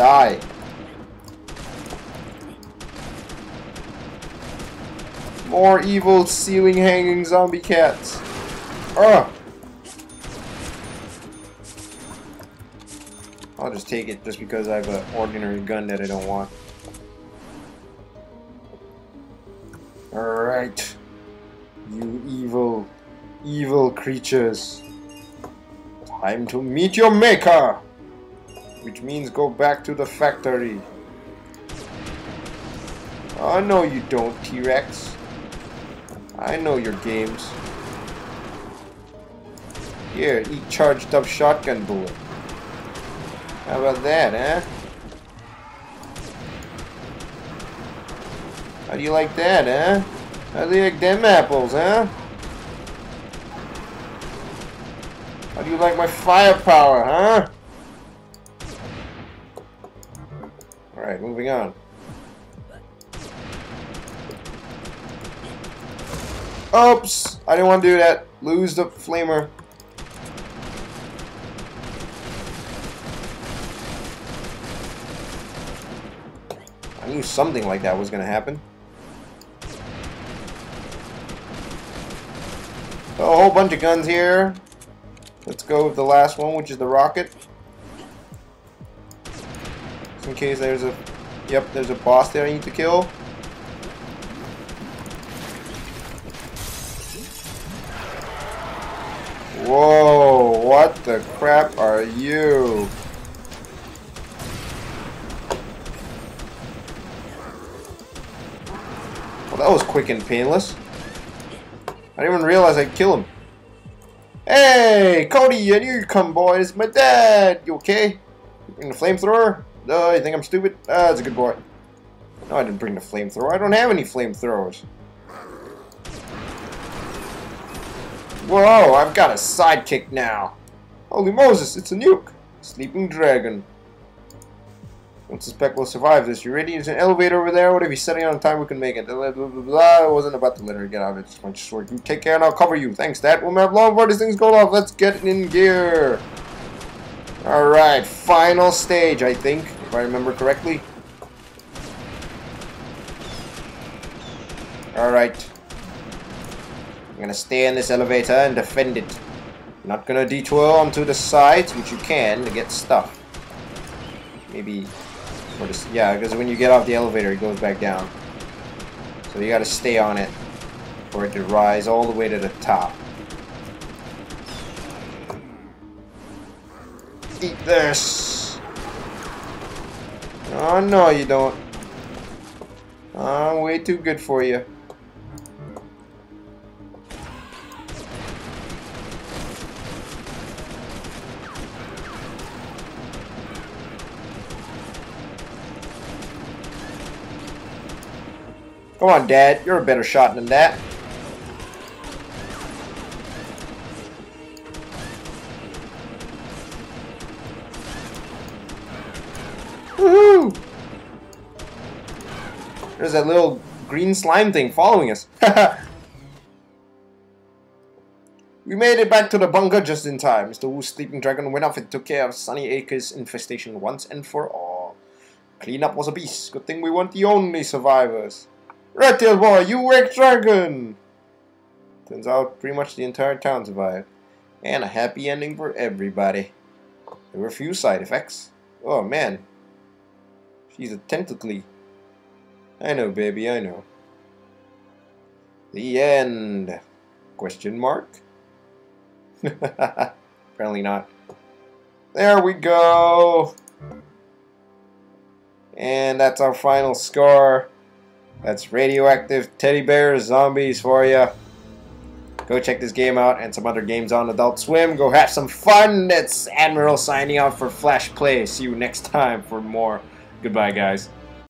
Die. More evil ceiling hanging zombie cats. Ugh. I'll just take it just because I have an ordinary gun that I don't want. Alright. You evil, evil creatures. Time to meet your maker! Which means go back to the factory. Oh, no you don't, T-Rex. I know your games. Here, eat charged up shotgun bullet. How about that, huh? How do you like that, huh? How do you like them apples, huh? How do you like my firepower, huh? Moving on. Oops! I didn't want to do that. Lose the flamer. I knew something like that was going to happen. a whole bunch of guns here. Let's go with the last one, which is the rocket. In case there's a... Yep, there's a boss there I need to kill. Whoa, what the crap are you? Well, that was quick and painless. I didn't even realize I'd kill him. Hey, Cody, I knew you'd come, boys. My dad. You okay? Bring the flamethrower? Oh, you think I'm stupid? Ah, that's a good boy. No, I didn't bring the flamethrower. I don't have any flamethrowers. Whoa, I've got a sidekick now. Holy Moses, it's a nuke. Sleeping dragon. Don't suspect we'll survive this. You ready? There's an elevator over there. What if he's setting on time we can make it? Blah, blah, blah, blah. I wasn't about to let her get out of it. Just want sword. You take care and I'll cover you. Thanks, Dad. We'll have long before these things go off. Let's get in gear. Alright, final stage, I think, if I remember correctly. Alright. I'm gonna stay in this elevator and defend it. not gonna detour onto the sides, which you can, to get stuff. Maybe or just, yeah, because when you get off the elevator, it goes back down. So you gotta stay on it for it to rise all the way to the top. Eat this! Oh, no, you don't. Oh, way too good for you. Come on, Dad. You're a better shot than that. There's that little green slime thing following us. we made it back to the bunker just in time. Mr. Wu's sleeping dragon went off and took care of Sunny Acres infestation once and for all. Cleanup was a beast. Good thing we weren't the only survivors. Red Tail Boy, you wake dragon! Turns out pretty much the entire town survived. And a happy ending for everybody. There were a few side effects. Oh man. She's a tentacly. I know, baby, I know. The end. Question mark? Apparently not. There we go. And that's our final score. That's radioactive teddy bears, zombies for you. Go check this game out and some other games on Adult Swim. Go have some fun. That's Admiral signing off for Flashplay. See you next time for more. Goodbye, guys.